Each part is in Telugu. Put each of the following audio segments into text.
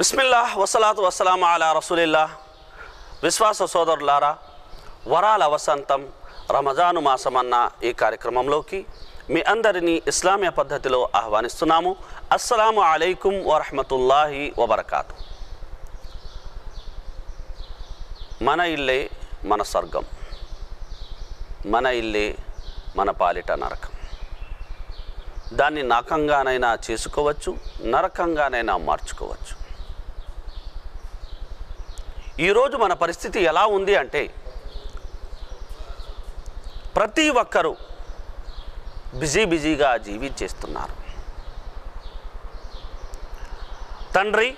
బిస్మిల్లా వసలాతు వసలాం అలా రసూలిల్లా. విశ్వాస సోదరులారా వరాల వసంతం రమజాను మాసమన్న ఈ కార్యక్రమంలోకి మీ అందరినీ ఇస్లామీయ పద్ధతిలో ఆహ్వానిస్తున్నాము. అస్సలాము అలైకుం వరహమతుల్లాహి వబర్కాతు. మన ఇల్లే మన స్వర్గం. మన ఇల్లే మన పాలిట నరకం. దాన్ని నరకంగానైనా చేసుకోవచ్చు నరకంగానైనా మార్చుకోవచ్చు. ఈరోజు మన పరిస్థితి ఎలా ఉంది అంటే ప్రతి ఒక్కరూ బిజీ బిజీగా జీవించేస్తున్నారు. తండ్రి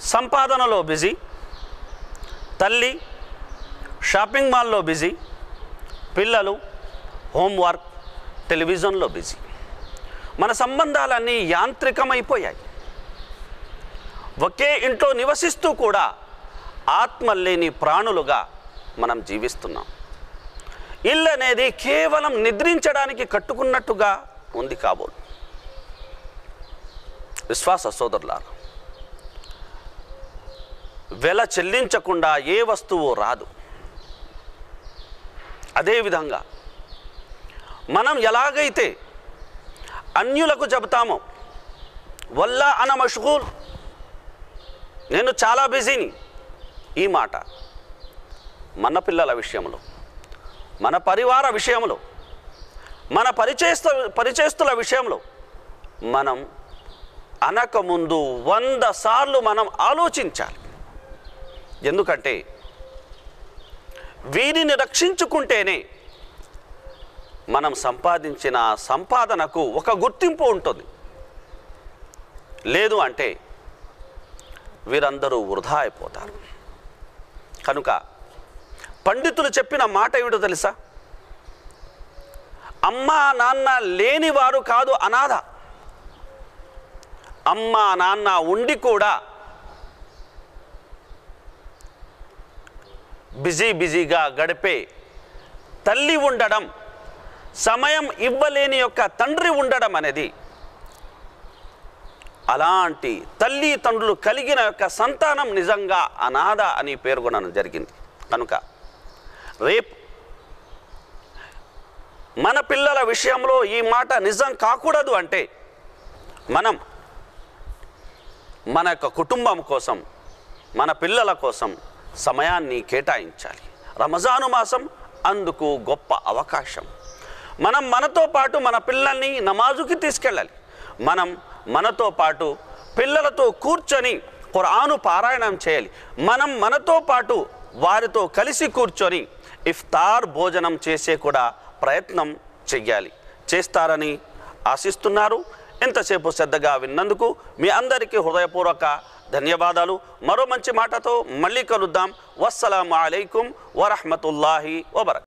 సంపాదనలో బిజీ తల్లి షాపింగ్ మాల్లో బిజీ పిల్లలు హోంవర్క్ టెలివిజన్లో బిజీ. మన సంబంధాలన్నీ యాంత్రికమైపోయాయి. ఒకే ఇంట్లో నివసిస్తూ కూడా ఆత్మ లేని ప్రాణులుగా మనం జీవిస్తున్నాం. ఇల్లు అనేది కేవలం నిద్రించడానికి కట్టుకున్నట్టుగా ఉంది కాబోలు. విశ్వాస సోదరులారు వెల చెల్లించకుండా ఏ వస్తువు రాదు. అదేవిధంగా మనం ఎలాగైతే అన్యులకు చెబుతామో వల్ల అన మషగూల్ నేను చాలా బిజీని ఈ మాట మన పిల్లల విషయంలో మన పరివార విషయంలో మన పరిచయస్తు పరిచయస్తుల విషయంలో మనం అనకముందు వంద సార్లు మనం ఆలోచించాలి. ఎందుకంటే వీరిని రక్షించుకుంటేనే మనం సంపాదించిన సంపాదనకు ఒక గుర్తింపు ఉంటుంది. లేదు అంటే వీరందరూ వృధా అయిపోతారు. కనుక పండితులు చెప్పిన మాట ఏమిటో తెలుసా? అమ్మా నాన్న లేనివారు కాదు అనాథ. అమ్మా నాన్న ఉండి కూడా బిజీ బిజీగా గడిపే తల్లి ఉండడం సమయం ఇవ్వలేని యొక్క తండ్రి ఉండడం అనేది అలాంటి తల్లి తండ్రులు కలిగిన యొక్క సంతానం నిజంగా అనాథ అని పేర్కొనడం జరిగింది. కనుక రేపు మన పిల్లల విషయంలో ఈ మాట నిజం కాకూడదు అంటే మనం మన యొక్క కుటుంబం కోసం మన పిల్లల కోసం సమయాన్ని కేటాయించాలి. రమజాను మాసం అందుకు గొప్ప అవకాశం. మనం మనతో పాటు మన పిల్లల్ని నమాజుకి తీసుకెళ్ళాలి. మనం మనతో పాటు పిల్లలతో కూర్చొని ఖురాను పారాయణం చేయాలి. మనం మనతో పాటు వారితో కలిసి కూర్చొని ఇఫ్తార్ భోజనం చేసే కూడా ప్రయత్నం చెయ్యాలి. చేస్తారని ఆశిస్తున్నారు. ఎంతసేపు శ్రద్ధగా విన్నందుకు మీ అందరికీ హృదయపూర్వక ధన్యవాదాలు. మరో మంచి మాటతో మళ్ళీ కలుద్దాం. వస్సలాము అలైకుం వరహమతుల్లాహి వబరక్.